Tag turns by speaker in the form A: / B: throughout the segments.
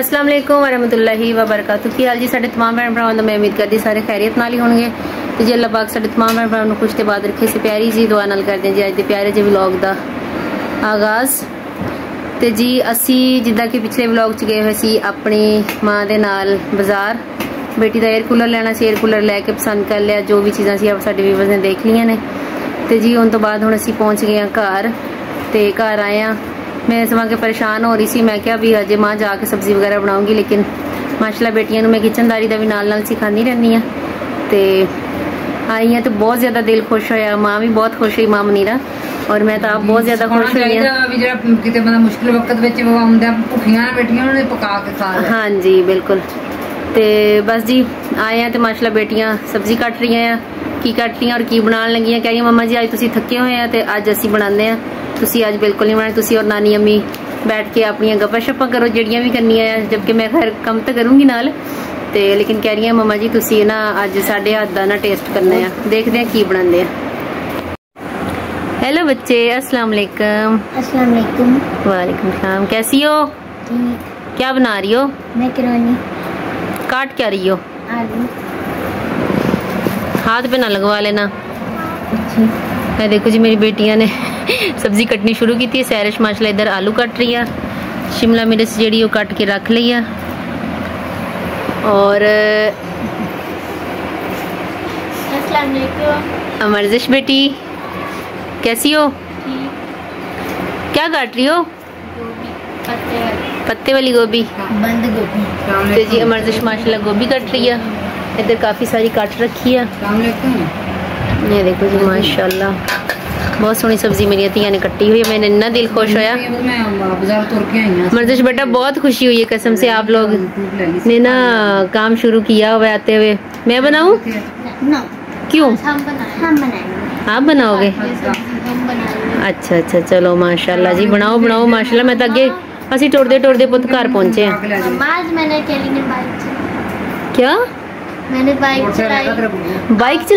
A: ਅਸਲਾਮ ਅਲੈਕੁਮ ਵਰਹਮਤੁਲਲਾਹਿ ਵਬਰਕਾਤੁ। ਕੀ ਹਾਲ ਜੀ ਸਾਡੇ ਤਮਾਮ ਭੈਣ ਭਰਾਵਾਂ ਦਾ? ਮੈਂ ਉਮੀਦ ਕਰਦੀ ਸਾਰੇ ਖੈਰੀਅਤ ਨਾਲ ਹੀ ਹੋਣਗੇ। ਤੇ ਜੇ ਅੱਲਾਹ ਪਾਕ ਸਾਡੇ ਤਮਾਮ ਭੈਣ ਭਰਾਵਾਂ ਨੂੰ ਖੁਸ਼ ਤੇ ਬਾਦ ਰੱਖੇ। ਸੇ ਪਿਆਰੀ ਜੀ ਦੁਆ ਨਾਲ ਕਰਦੇ ਜੀ ਅੱਜ ਦੇ ਪਿਆਰੇ ਜਿਹੇ ਵਲੌਗ ਦਾ ਆਗਾਜ਼। ਤੇ ਜੀ ਅਸੀਂ ਜਿੱਦਾਂ ਕਿ ਪਿਛਲੇ ਵਲੌਗ 'ਚ ਗਏ ਹੋਏ ਸੀ, ਆਪਣੀ ਮਾਂ ਦੇ ਨਾਲ ਬਾਜ਼ਾਰ। ਬੇਟੀ ਦਾ 에ਅਰ ਕੂਲਰ ਲੈਣਾ ਸੀ 에ਅਰ ਕੂਲਰ ਲੈ ਕੇ ਪਸੰਦ ਕਰ ਲਿਆ। ਜੋ ਵੀ ਚੀਜ਼ਾਂ ਸੀ ਆਪ ਸਾਡੇ ਵੀਵਰਸ ਨੇ ਦੇਖ ਲਈਆਂ ਨੇ। ਤੇ ਜੀ ਹੁਣ ਤੋਂ ਬਾਅਦ ਹੁਣ ਅਸੀਂ ਪਹੁੰਚ ਗਏ ਆ ਘਰ। ਤੇ ਘਰ ਆਏ ਆ ਮੈਂ ਸਮਾਂ ਕੇ ਪਰੇਸ਼ਾਨ ਹੋ ਰਹੀ ਸੀ। ਮੈਂ ਕਿਹਾ ਵੀ ਅਜੇ ਮਾਂ ਜਾ ਕੇ ਸਬਜ਼ੀ ਵਗੈਰਾ ਬਣਾਉਂਗੀ ਲੇਕਿਨ ਮਾਸ਼ਾਅੱਲਾ ਬੇਟੀਆਂ ਨੂੰ ਮੈਂ ਕਿਚਨਦਾਰੀ ਦਾ ਵੀ ਨਾਲ ਨਾਲ ਸਿਖਾਉਂਦੀ ਰਹਿੰਦੀ ਆ ਤੇ ਆਈ ਆ ਤੇ ਬਹੁਤ ਜ਼ਿਆਦਾ ਦਿਲ ਖੁਸ਼ ਹੋਇਆ। ਮਾਂ ਵੀ ਬਹੁਤ ਖੁਸ਼ ਹੋਈ ਮਾਂ ਮਨੀਰਾ। ਔਰ ਮੈਂ ਤਾਂ ਆਪ ਬਹੁਤ ਜ਼ਿਆਦਾ ਖੁਸ਼ ਹੋਈ ਹਾਂ।
B: ਵੀ ਜਿਹੜਾ ਕਿਤੇ ਬੰਦਾ ਮੁਸ਼ਕਿਲ ਵਕਤ ਵਿੱਚ ਉਹ ਭੁੱਖੀਆਂ ਨਾ ਬੈਠੀਆਂ ਉਹਨਾਂ ਨੇ ਪਕਾ ਕੇ ਖਾ
A: ਹਾਂਜੀ ਬਿਲਕੁਲ। ਤੇ ਬਸ ਜੀ ਆਏ ਆ ਤੇ ਮਾਸ਼ਾਅੱਲਾ ਬੇਟੀਆਂ ਸਬਜ਼ੀ ਕੱਟ ਰਹੀਆਂ ਆ ਕੀ ਕੱਟ ਰਹੀਆਂ ਔਰ ਕੀ ਬਣਾਉਣ ਲੱਗੀਆਂ। ਕਹਿ ਰਹੀਆਂ ਮਮਾ ਜੀ ਅੱਜ ਤੁਸੀਂ ਥੱਕੇ ਹੋਏ ਆ ਤੇ ਅੱਜ ਅਸੀਂ ਬਣਾਉਂਦੇ ਆ ਤੁਸੀਂ ਅੱਜ ਬਿਲਕੁਲ ਨਹੀਂ ਬਣਾਏ ਤੁਸੀਂ ਔਰ ਨਾਨੀ ਅੰਮੀ ਬੈਠ ਕੇ ਆਪਣੀਆਂ ਗੱਪਾਂ ਸ਼ੱਪਾਂ ਕਰੋ ਜਿਹੜੀਆਂ ਵੀ ਕਰਨੀਆਂ ਆ ਜਦਕਿ ਮੈਂ ਖੈਰ ਕੰਮ ਤਾਂ ਕਰੂੰਗੀ ਨਾਲ ਤੇ ਲੇਕਿਨ ਕਹਿ ਰਹੀਆਂ ਮਮਾ ਜੀ ਤੁਸੀਂ ਨਾ ਅੱਜ ਸਾਡੇ ਹੱਥ ਦਾ ਨਾ ਟੇਸਟ ਕਰਨਾ ਆ ਦੇਖਦੇ ਆ ਕੀ ਬਣਾਉਂਦੇ ਆ हेलो बच्चे अस्सलाम वालेकुम
C: अस्सलाम वालेकुम
A: वालेकुम सलाम कैसी हो
C: ठीक
A: क्या बना रही हो
C: मैकरोनी
A: काट क्या रही हो
C: आलू
A: हाथ पे ना लगवा लेना
C: अच्छी
A: है। देखो जी मेरी बेटियाँ ने सब्ज़ी कटनी शुरू की थी। सैरश माशाला इधर आलू कट रही है। शिमला मिर्च जी कट के रख ली है। और अमरजिश बेटी कैसी हो? क्या काट रही हो?
C: पत्ते
A: वाली। गोभी?
C: बंद गोभी।
A: तो जी अमरजिश माशाल्लाह गोभी कट रही है। इधर काफ़ी सारी काट रखी है।
B: ਅਸਲਾਮੁਅਲੈਕੁਮ
A: ਇਹ ਦੇਖੋ ਜੀ ਮਾਸ਼ਾਅੱਲਾ ਬਹੁਤ ਸੋਹਣੀ ਸਬਜ਼ੀ ਮੇਰੀਆਂ ਧੀਆਂ ਨੇ ਕੱਟੀ हुई है मैंने इतना दिल खुश होया
B: ਮੈਂ ਬਾਜ਼ਾਰ ਤੁਰ ਕੇ ਆਈ ਹਾਂ
A: मर्जिश बेटा बहुत खुशी हुई है कसम से आप लोग ने ना काम शुरू किया हुआ है आते हुए मैं बनाऊं
C: नो
A: क्यों
C: हम बनाए हम बनाएंगे
A: आप बनाओगे
C: हम बनाएंगे
A: ਅੱਛਾ ਅੱਛਾ ਚਲੋ ਮਾਸ਼ਾਅੱਲਾ ਜੀ ਬਣਾਓ ਬਣਾਓ ਮਾਸ਼ਾਅੱਲਾ ਮੈਂ ਤਾਂ ਅੱਗੇ ਅਸੀਂ ਟੁਰਦੇ ਟੁਰਦੇ ਪੁੱਤ ਘਰ ਪਹੁੰਚੇ ਆ
C: अम्मा, आज मैंने अकेली ने बाइक चलाई
A: क्या
C: मैंने बाइक चलाई
A: बाइक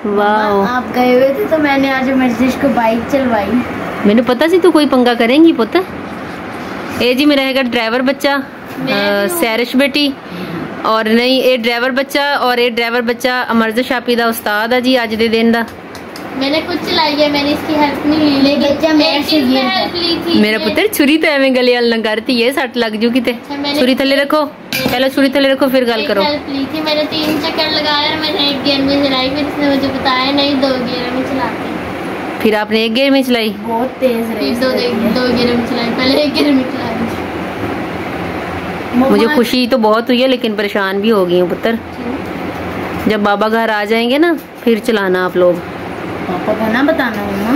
A: चलाई वाओ
C: आप गए हुए थे तो मैंने आज मर्जिश को बाइक चलवाई
A: ਮੈਨੂੰ ਪਤਾ ਸੀ ਤੂੰ ਕੋਈ ਪੰਗਾ ਕਰੇਂਗੀ ਪੁੱਤ ਇਹ ਜੀ ਮੇਰਾ ਹੈਗਾ ਡਰਾਈਵਰ ਬੱਚਾ ਅਹ, ਸੈਰਿਸ਼ ਬੇਟੀ ਔਰ ਨਹੀਂ ਇਹ ਡਰਾਈਵਰ ਬੱਚਾ ਔਰ ਇਹ ਡਰਾਈਵਰ ਬੱਚਾ ਅਮਰਜ਼ਸ਼ ਆਪੀ ਦਾ ਉਸਤਾਦ ਆ ਜੀ ਅੱਜ ਦੇ ਦਿਨ ਦਾ
C: मैंने कुछ चलाई है मैंने इसकी हेल्प नहीं ली लेकिन हेल्प ली थी
A: मेरा पुत्र छुरी तो एवं गले अल नंगा रही थी ये सट लग
C: जू
A: कि अच्छा, छुरी थले रखो पहले छुरी थले रखो फिर गल करो।
C: हेल्प ली थी मैंने तीन चक्कर लगाया मैंने एक गेयर में चलाई फिर इसने मुझे बताया नहीं दो गेयर में चलाते।
A: फिर आपने एक गेयर में चलाई?
C: बहुत तेज रही दो दो गेयर में चलाई पहले एक गेयर में चलाई
A: मुझे खुशी तो बहुत हुई है लेकिन परेशान भी हो गई हूँ पुत्र। जब बाबा घर आ जाएँगे ना फिर चलाना आप लोग।
C: पापा को ना बताना मम्मा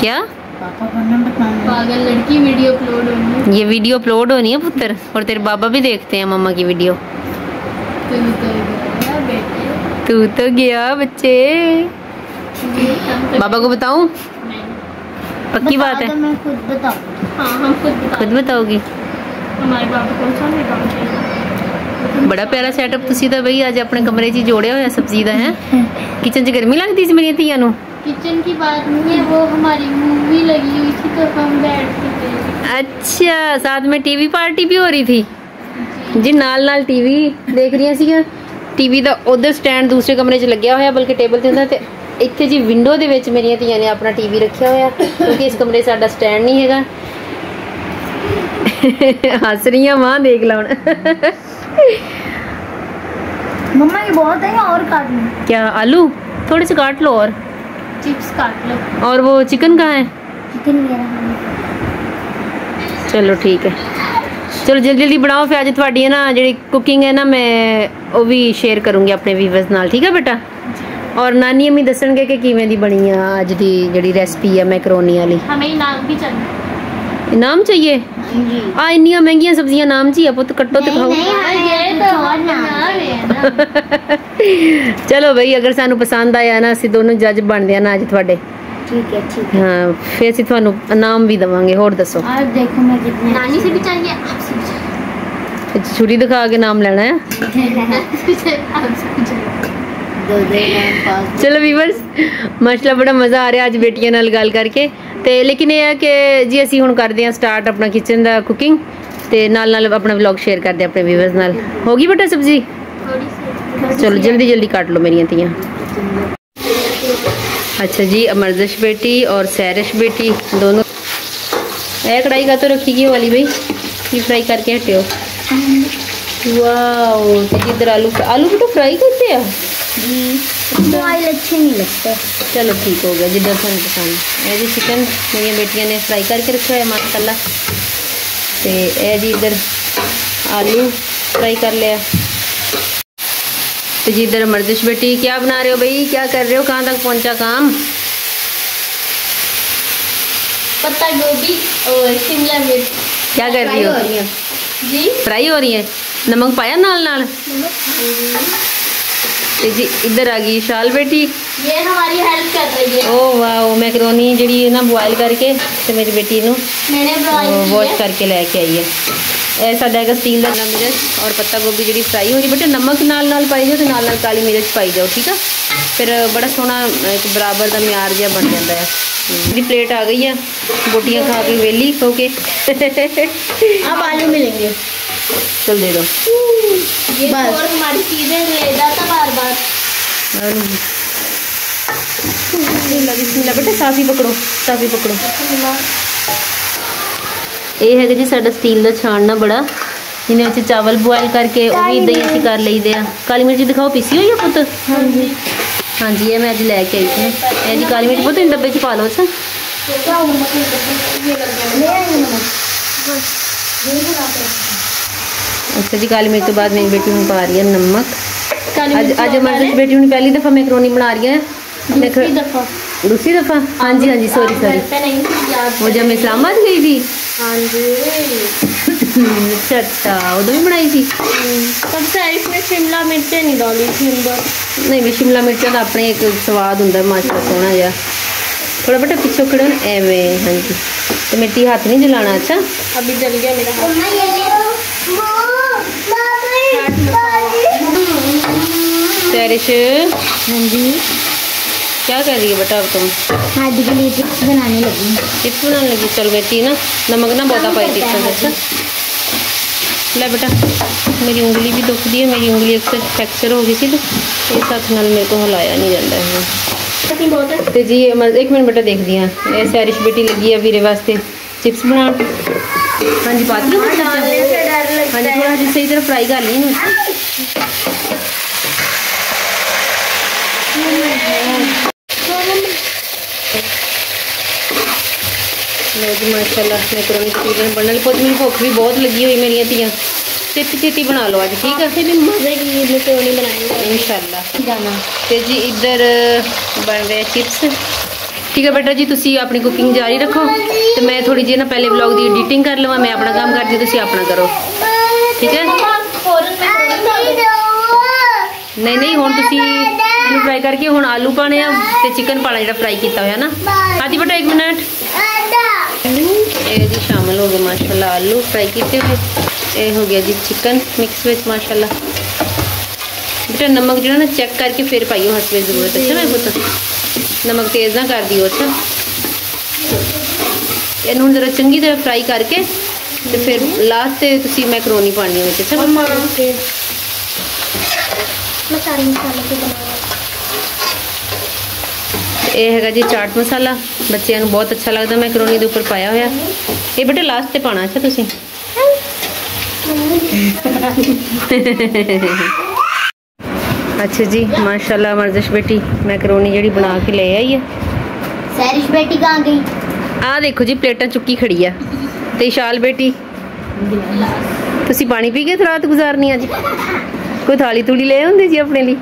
A: क्या?
C: पापा को ना बताना पागल लड़की वीडियो अपलोड होनी
A: ये वीडियो अपलोड होनी है पुत्र और तेरे बाबा भी देखते हैं मम्मा की वीडियो।
C: तू तो गया बेटे।
A: तू तो गया बच्चे। बाबा को बताऊँ?
C: नहीं।
A: पक्की बात है।
C: मैं खुद बताऊँ। हाँ हम खुद बता
A: खुद बताओगी।
C: हमारे पापा कौन सा
A: ਬੜਾ ਪਿਆਰਾ ਸੈਟਅਪ ਤੁਸੀਂ ਤਾਂ ਬਈ ਅੱਜ ਆਪਣੇ ਕਮਰੇ 'ਚ ਹੀ ਜੋੜਿਆ ਹੋਇਆ ਸਬਜ਼ੀ ਦਾ ਹੈ ਕਿਚਨ 'ਚ ਗਰਮੀ ਲੱਗਦੀ ਸੀ ਮੇਰੀਆਂ ਧੀਆਂ ਨੂੰ
C: किचन की बात नहीं है वो हमारी मूवी लगी हुई थी तो हम बैठ के थे
A: ਅੱਛਾ ਸਾਥ में टीवी पार्टी भी हो रही थी ਜੀ ਨਾਲ ਨਾਲ ਟੀਵੀ ਦੇਖ ਰਹੀਆਂ ਸੀਗੀਆਂ ਟੀਵੀ ਦਾ ਉਧਰ ਸਟੈਂਡ ਦੂਸਰੇ ਕਮਰੇ 'ਚ ਲੱਗਿਆ ਹੋਇਆ ਬਲਕਿ ਟੇਬਲ ਤੇ ਹੁੰਦਾ ਤੇ ਇੱਥੇ ਜੀ ਵਿੰਡੋ ਦੇ ਵਿੱਚ ਮੇਰੀਆਂ ਧੀਆਂ ਨੇ ਆਪਣਾ ਟੀਵੀ ਰੱਖਿਆ ਹੋਇਆ ਕਿਉਂਕਿ ਇਸ ਕਮਰੇ 'ਚ ਸਾਡਾ ਸਟੈਂਡ ਨਹੀਂ ਹੈਗਾ ਹੱਸ ਰਹੀਆਂ ਮਾਂ ਦੇਖ ਲਾ ਹੁਣ
C: मम्मा ये बहुत है और काट लो
A: क्या आलू थोड़े से काट लो और
C: चिप्स काट लो
A: और वो चिकन कहाँ है
C: चिकन मेरा
A: ਚਲੋ ਠੀਕ ਹੈ ਚਲੋ ਜਲਦੀ ਜਲਦੀ ਬਣਾਓ ਫਿਰ ਅੱਜ ਤੁਹਾਡੀ ਹੈ ਨਾ ਜਿਹੜੀ ਕੁਕਿੰਗ ਹੈ ਨਾ ਮੈਂ ਉਹ ਵੀ ਸ਼ੇਅਰ ਕਰੂੰਗੀ ਆਪਣੇ ਵੀਵਰਸ ਨਾਲ ਠੀਕ ਹੈ ਬੇਟਾ ਔਰ ਨਾਨੀ ਅੰਮੀ ਦੱਸਣਗੇ ਕਿ ਕਿਵੇਂ ਦੀ ਬਣੀ ਆ ਅੱਜ ਦੀ ਜਿਹੜੀ ਰੈਸਪੀ ਆ ਮੈਕਰੋਨੀ ਵਾਲੀ
C: हमें इनाम भी चाहिए
A: ਨਾਮ ਚਾਹੀਏ
C: जी
A: इनाम चाहिए? आ इनिया महंगिया सब्ज़ियाँ नाम चाहिए
C: पुत तो कट्टो तो
A: खाओ। चलो भाई अगर सानू पसंद आया ना असं दोनों जज बनते हैं ना अज
C: थोड़े हाँ
A: फिर असं थानू इनाम भी देवे होर दसो
C: छुरी दिखा के नाम लेना है। चलो वीवर्स माशाल्लाह बड़ा मज़ा
A: आ रहा है आज बेटिया गल करके।
C: आपसे भी चाहिए दो दो नाम पास
A: ਚਲੋ ਵੀਵਰਸ ਮਾਸ਼ਾਅੱਲਾ ਬੜਾ ਮਜ਼ਾ ਆ ਰਿਹਾ ਅੱਜ ਬੇਟੀਆਂ ਨਾਲ ਗੱਲ ਕਰਕੇ ਤੇ ਲੇਕਿਨ ਇਹ ਹੈ ਕਿ ਜੀ ਅਸੀਂ ਹੁਣ ਕਰਦੇ ਹਾਂ ਸਟਾਰਟ ਆਪਣਾ ਕਿਚਨ ਦਾ ਕੁਕਿੰਗ ਤੇ ਨਾਲ ਨਾਲ ਆਪਣਾ ਵਲੌਗ ਸ਼ੇਅਰ ਕਰਦੇ ਆਪਣੇ ਵੀਵਰਸ ਨਾਲ ਹੋ ਗਈ ਬੇਟਾ ਸਬਜ਼ੀ
C: थोड़ी सी
A: ਚਲੋ ਜਲਦੀ ਜਲਦੀ ਕੱਟ ਲਓ ਮੇਰੀਆਂ ਧੀਆਂ अच्छा जी अमरदश बेटी और सैरिश बेटी दोनों ए कढ़ाई का तो रखी गई वाली भाई ये फ्राई करके हटे हो वाओ तो जी इधर आलू आलू भी तो फ्राई करते हैं
C: बॉयल अच्छे नहीं लगते।
A: चलो ठीक हो गया जिधर थानू पसंद ए जी चिकन मेरी बेटियाँ ने फ्राई करके रखा है माशाला तो ए जी इधर आलू फ्राई कर लिया। तो जी इधर मर्दिश बेटी क्या बना रहे हो भाई? क्या कर रहे हो? कहाँ तक पहुँचा काम?
C: पत्ता गोभी और शिमला मिर्च।
A: क्या कर रही हो?
C: जी।
A: फ्राई हो रही है? नमक पाया नाल नाल ਤੇ ਜੀ ਇੱਧਰ ਆ ਗਈ ਸ਼ਾਲ ਬੇਟੀ।
C: ਇਹ ਹਮਾਰੀ ਹੈਲਪ ਕਰ ਰਹੀ ਹੈ।
A: ਓ ਵਾਓ ਮੈਕਰੋਨੀ ਜਿਹੜੀ ਹੈ ਬੋਇਲ ਕਰਕੇ ਤੇ ਮੇਰੀ ਬੇਟੀ ਨੂੰ।
C: ਮੈਨੇ ਬੋਇਲ
A: ਵਾਸ਼ ਕਰਕੇ ਲੈ ਕੇ ਆਈ ਹੈ। ਇਹ ਸਾਡਾ ਹੈਗਾ ਸਟੀਲ ਦਾ ਮਿਰਚ ਔਰ ਪੱਤਾ ਗੋਭੀ ਜਿਹੜੀ ਫਰਾਈ ਹੋ ਰਹੀ ਨਮਕ ਨਾਲ ਨਾਲ ਪਾਈ ਜਾਓ ਤੇ ਨਾਲ ਨਾਲ ਕਾਲੀ ਮਿਰਚ ਪਾਈ ਜਾਓ ਠੀਕ ਆ? ਫਿਰ ਬੜਾ ਸੋਹਣਾ ਇੱਕ ਬਰਾਬਰ ਦਾ ਮਿਆਰ ਜਿਹਾ ਬਣ ਜਾਂਦਾ ਹੈ। ਦੀ ਪਲੇਟ ਆ ਗਈ ਆ ਬੋਟੀਆਂ ਖਾ ਕੇ ਵੇਲੀ ਹੋ ਕੇ।
C: ਆਪ ਆਲੂ ਮਿਲेंगे
A: चल दे दो
C: ये और हमारी चीजें ले जाता बार बार
A: बेटा ਸਾਫੀ ਇਹ ਹੈਗਾ ਜੀ ਸਾਡਾ ਸਟੀਲ ਦਾ ਛਾਣਨਾ ਬੜਾ। ਇਹਨੇ ਵਿੱਚ ਚਾਵਲ ਬੁਆਇਲ ਕਰਕੇ ਉਹ ਵੀ ਇਦਾਂ ਹੀ ਅਸੀਂ ਕਰ ਲਈਦੇ ਆ। ਕਾਲੀ ਮਿਰਚ ਦਿਖਾਓ ਪੀਸੀ ਹੋਈ ਆ ਪੁੱਤ?
C: ਹਾਂਜੀ।
A: ਹਾਂਜੀ ਇਹ ਮੈਂ ਅੱਜ ਲੈ ਕੇ ਆਈ ਸੀ। ਇਹ ਜੀ ਕਾਲੀ ਮਿਰਚ ਪੁੱਤ ਇਹ ਡੱਬੇ 'ਚ ਪਾ ਲਓ ਅੱਛਾ।
C: ਇਹ ਲੱਗਿਆ ਨਹੀਂ ਨਹੀਂ ਬਸ ले आएंगे नमक
A: ਅੱਛਾ ਜੀ ਕਾਲੀ ਮਿਰਚ ਤੋਂ ਬਾਅਦ ਮੇਰੀ ਬੇਟੀ ਹੁਣ ਪਾ ਰਹੀ ਹੈ ਨਮਕ
C: काली
A: ਅੱਜ
C: मिर्च
A: ਅੱਜ
C: और
A: ਮਰਦਸ਼
C: डालें।
A: ਬੇਟੀ ਹੁਣ ਪਹਿਲੀ ਦਫਾ ਮੈਕਰੋਨੀ ਬਣਾ ਰਹੀ ਹੈ मैं
C: दूसरी दफा
A: दूसरी दफा हाँ जी हाँ जी सॉरी
C: आप
A: सॉरी
C: घर पे नहीं थी, याद
A: वो जब मैं इस्लामाबाद गई थी
C: हाँ जी
A: अच्छा अच्छा उधर भी बनाई थी
C: तब से इसमें शिमला मिर्चें नहीं डाली थी अंदर
A: ਨਹੀਂ ਵੀ ਸ਼ਿਮਲਾ ਮਿਰਚਾਂ ਦਾ ਆਪਣੇ ਇੱਕ ਸਵਾਦ ਹੁੰਦਾ ਮਾਸ਼ਾ ਸੋਹਣਾ ਜਿਹਾ ਥੋੜਾ ਬਟਾ ਪਿੱਛੋਂ ਖੜੇ ਹੋਣ ਐਵੇਂ ਹਾਂਜੀ ਤੇ ਮਿੱਟੀ ਹੱਥ ਨਹੀਂ ਜਲਾਣਾ ਅੱਛਾ
C: अभी जल गया मेरा हाथ
A: तैरिश
C: हाँ जी।
A: क्या कर रही है बेटा अब तुम?
C: हाँ के लिए चिप्स बनाने लगी
A: चिप्स बनाने लगी? चल बेटी ना नमक ना बहुत पाई थी ले बेटा मेरी उंगली भी दुख दी है मेरी उंगली एक फ्रैक्चर हो गई थी तो इस हाथ नाल मेरे को हिलाया नहीं जाता है। तो जी एक मिनट बेटा देख दिया ये सैरिश बेटी लगी है मेरे वास्ते। चिप्स
C: बना। हाँ जी
A: बात
C: हाँ, हाँ।
A: जी थोड़ा जी सही तरह फ्राई कर ली ਲੋ ਜੀ ਮਾਸ਼ਾਅੱਲਾ ਮੈਕਰੋਨੀ ਚੀਜ਼ਾਂ ਬਣਨ ਲਈ ਬਹੁਤ ਮੈਨੂੰ ਭੁੱਖ ਵੀ ਬਹੁਤ ਲੱਗੀ ਹੋਈ ਮੇਰੀਆਂ ਧੀਆਂ ਛੇਤੀ ਛੇਤੀ ਬਣਾ ਲਓ ਅੱਜ ਠੀਕ ਆ
C: फिर भी मजे की मैकरोनी बनाएंगे
A: ਇਨਸ਼ਾਅੱਲਾ
C: जाना
A: ਤੇ ਜੀ ਇੱਧਰ ਬਣ ਰਹੇ ਚਿਪਸ ਠੀਕ ਹੈ ਬੇਟਾ ਜੀ ਤੁਸੀਂ ਆਪਣੀ ਕੁਕਿੰਗ ਜਾਰੀ ਰੱਖੋ ਤੇ ਮੈਂ ਥੋੜੀ ਜਿਹੀ ਨਾ ਪਹਿਲੇ ਵਲੌਗ ਦੀ ਐਡੀਟਿੰਗ ਕਰ ਲਵਾਂ ਮੈਂ ਆਪਣਾ ਕੰਮ ਕਰਦੀ ਹਾਂ, ਤੁਸੀਂ ਆਪਣਾ ਕਰੋ ਠੀਕ ਹੈ
C: फौरन मैकरोनी
A: ਨਹੀਂ ਨੂੰ ਫਰਾਈ ਕਰਕੇ ਹੁਣ ਆਲੂ ਪਾਣੇ ਆ ਤੇ ਚਿਕਨ ਪਾਣਾ ਜਿਹੜਾ ਫਰਾਈ ਕੀਤਾ ਹੋਇਆ ਨਾ। ਆਦੀ ਬਟਾ 1 ਮਿੰਟ? ਇਹ ਜੀ ਸ਼ਾਮਲ ਹੋ ਗਏ, ਮਾਸ਼ਾਅੱਲਾ, ਆਲੂ ਫਰਾਈ ਕੀਤੇ ਹੋਏ। ਇਹ ਹੋ ਗਿਆ ਜੀ ਚਿਕਨ ਮਿਕਸ ਵਿੱਚ ਮਾਸ਼ਾਅੱਲਾ। ਬੇਟਾ ਨਮਕ ਜਿਹੜਾ ਨਾ ਚੈੱਕ ਕਰਕੇ ਫਿਰ ਪਾਈਓ ਹਸਬੇ ਜ਼ਰੂਰਤ, ਅੱਛਾ ਨਾ ਪੁੱਤ? ਨਮਕ ਤੇਜ਼ ਨਾ ਕਰ ਦਿਓ, ਅੱਛਾ। ਇਹਨੂੰ ਜਰਾ ਚੰਗੀ ਤਰ੍ਹਾਂ ਫਰਾਈ ਕਰਕੇ ਤੇ ਫਿਰ ਲਾਸਟ ਤੇ ਤੁਸੀਂ ਮੈਕਰੋਨੀ ਪਾਣੀ ਵਿੱਚ, ਅੱਛਾ
C: ਮਸਾਲਾ ਮਸਾਲਾ ਕੇ ਬਣਾ
A: ਇਹ ਹੈਗਾ ਜੀ ਚਾਟ ਮਸਾਲਾ। ਬੱਚਿਆਂ ਨੂੰ ਬਹੁਤ ਅੱਛਾ ਲੱਗਦਾ ਮੈਂ ਕਰੋਨੀ ਦੇ ਉੱਪਰ ਪਾਇਆ ਹੋਇਆ। ਇਹ ਬੇਟਾ ਲਾਸਟ ਤੇ ਪਾਣਾ ਅੱਛਾ ਤੁਸੀਂ? ਅੱਛਾ ਜੀ ਮਾਸ਼ਾਅੱਲਾ ਮਰਜ਼ਸ਼ ਬੇਟੀ ਮੈਕਰੋਨੀ ਜਿਹੜੀ ਬਣਾ ਕੇ ਲੈ ਆਈ ਹੈ
C: ਸੈਰਿਸ਼ ਬੇਟੀ ਕਾਂ ਗਈ?
A: ਆ ਦੇਖੋ ਜੀ ਪਲੇਟਾਂ ਚੁੱਕੀ ਖੜੀ ਆ। ਤੇ ਇਸ਼ਾਲ ਬੇਟੀ? ਤੁਸੀਂ ਪਾਣੀ ਪੀ ਕੇ ਰਾਤ ਗੁਜ਼ਾਰਨੀ ਆ ਜੀ? ਕੋਈ ਥਾਲੀ ਤੂੜੀ ਲੈ ਆਉਂਦੇ ਜੀ ਆਪਣੇ ਲਈ?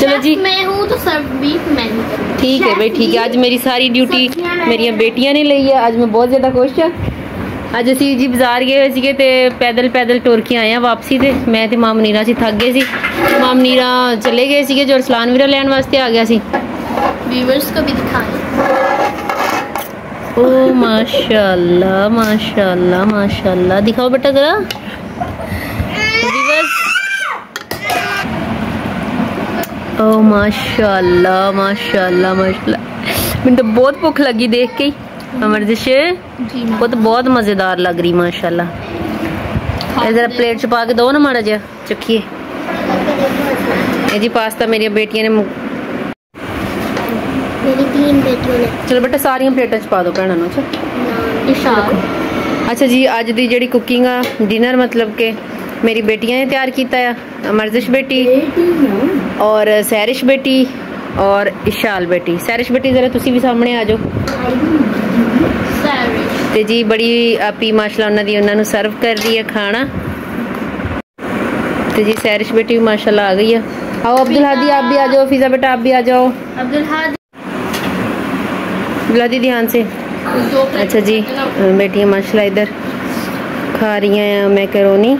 A: ਚਲੋ ਜੀ
C: मैं हूँ तो सब भी मैं ही करूँगी।
A: ਠੀਕ ਹੈ ਬਈ ਠੀਕ ਹੈ ਅੱਜ ਮੇਰੀ ਸਾਰੀ ਡਿਊਟੀ ਮੇਰੀਆਂ ਬੇਟੀਆਂ ਨੇ ਲਈ ਹੈ ਅੱਜ ਮੈਂ ਬਹੁਤ ਜ਼ਿਆਦਾ ਖੁਸ਼ ਹਾਂ ਅੱਜ ਅਸੀਂ ਜੀ ਬਾਜ਼ਾਰ ਗਏ ਹੋਏ ਸੀਗੇ ਤੇ ਪੈਦਲ ਪੈਦਲ ਟੁਰ ਕੇ ਆਏ ਆ ਵਾਪਸੀ ਤੇ ਮੈਂ ਤੇ ਮਾਮ ਨੀਰਾ ਸੀ ਥੱਕ ਗਏ ਸੀ ਮਾਮ ਨੀਰਾ ਚਲੇ ਗਏ ਸੀਗੇ ਜੋ ਰਸਲਾਨ ਵੀਰਾ ਲੈਣ ਵਾਸਤੇ ਆ ਗਿਆ ਸੀ
C: व्यूवर्स को भी दिखाएं
A: ओ माशाल्लाह माशाल्लाह माशाल्लाह दिखाओ बेटा जरा माशाल्लाह माशाल्लाह माशाल्लाह। मुझे तो
C: बहुत
A: भूख लगी देख के अमरजिश वो तो बहुत मज़ेदार लग रही माशाल्लाह। ज़रा प्लेट च पा के दो ना माड़ा जहा। चखिए जी पास्ता
C: मेरी बेटिया ने
A: चलो
C: बेटा
A: सारिया प्लेटा च पा दो भैनों अच्छा।, अच्छा। जी अज की जी कुकिंग डिनर मतलब के मेरी बेटियाँ ने तैयार किया मर्जिश बेटी और सैरिश बेटी और इशाल बेटी। सैरिश बेटी जरा
C: तुम
A: भी सामने आ जाओ। जी बड़ी आपी माशाला उन्होंने सर्व कर रही है खाना। तो जी सैरिश बेटी भी माशाला आ गई है। आओ अब्दुल हादी आप भी आ जाओ फिजा बेटा आप भी आ जाओ।
C: अब्दुल हादी।
A: अब्दुल हादी ध्यान से। अच्छा जी बेटियाँ माशाल्लाह इधर खा रही हैं मैकरोनी।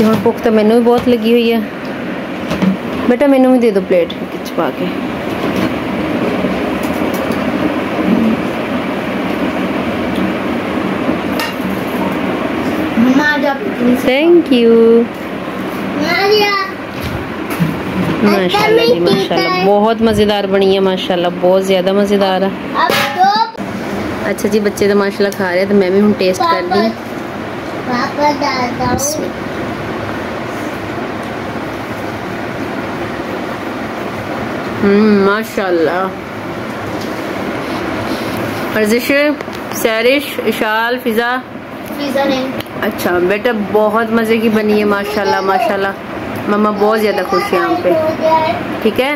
A: यहाँ भुख तो मैनू भी बहुत लगी हुई है। बेटा
C: मैनू भी
A: दे दो
C: प्लेट।
A: छिपा के थैंक यू माशाल्लाह माशाल्लाह। बहुत मज़ेदार बनी है माशाल्लाह। बहुत
C: ज़्यादा मज़ेदार
A: है। अच्छा जी बच्चे तो माशाल्लाह खा रहे हैं तो मैं भी हूँ टेस्ट कर
C: रही हूँ।
A: हम्म, माशा अर्जिश सैरिश इशाल फिज़ा?
C: फिज़ा नहीं।
A: अच्छा बेटा बहुत मज़े की बनी है माशाल्लाह माशाल्लाह। मामा बहुत ज़्यादा खुश है यहाँ पे। ठीक है?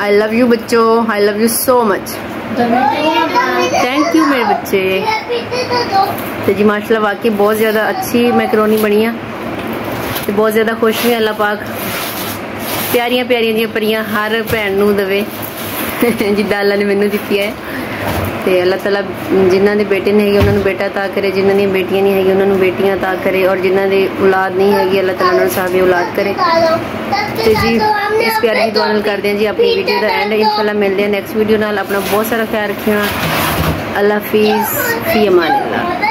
A: आई लव यू बच्चो। I love you so much thank you मेरे बच्चे। तो जी माशाल्लाह वाकई बहुत ज़्यादा अच्छी मैक्रोनी बनी है। तो बहुत ज़्यादा खुश हुई अल्लाह पाक। ਪਿਆਰੀਆਂ ਪਿਆਰੀਆਂ ਜੀਆਂ ਪਰੀਆਂ ਹਰ ਭੈਣ ਨੂੰ ਦੇਵੇ। ਜਿੱਦਾਂ ਅੱਲਾ ਨੇ ਮੈਨੂੰ ਦਿੱਤੀ ਹੈ। ਤੇ ਅੱਲਾਹ ਤਾਲਾ ਜਿਨ੍ਹਾਂ ਦੇ ਬੇਟੇ ਨਹੀਂ ਹੈਗੇ, ਉਹਨਾਂ ਨੂੰ ਬੇਟਾ ਤਾ ਕਰੇ। ਜਿਨ੍ਹਾਂ ਦੀਆਂ ਬੇਟੀਆਂ ਨਹੀਂ ਹੈਗੀਆਂ, ਉਹਨਾਂ ਨੂੰ ਬੇਟੀਆਂ ਤਾ ਕਰੇ। ਔਰ ਜਿਨ੍ਹਾਂ ਦੇ ਔਲਾਦ ਨਹੀਂ ਹੈਗੀ ਅੱਲਾਹ ਤਾਲਾ ਉਹਨਾਂ ਨੂੰ ਸਾਹਬੀ ਔਲਾਦ ਕਰੇ। ਤੇ ਜੀ, ਇਸ ਪਿਆਰ ਦੀ ਦੁਆ ਨਾਲ ਕਰਦੇ ਹਾਂ ਜੀ, ਆਪਣੀ ਵੀਡੀਓ ਦਾ ਐਂਡ ਇਨਸ਼ਾਅੱਲਾ ਮਿਲਦੇ ਹਾਂ ਨੈਕਸਟ ਵੀਡੀਓ ਨਾਲ। ਆਪਣਾ ਬਹੁਤ ਸਾਰਾ ਖਿਆਲ ਰੱਖਿਓ। ਅੱਲਾਹ ਹਾਫਿਜ਼। ਫੀ ਅਮਾਨ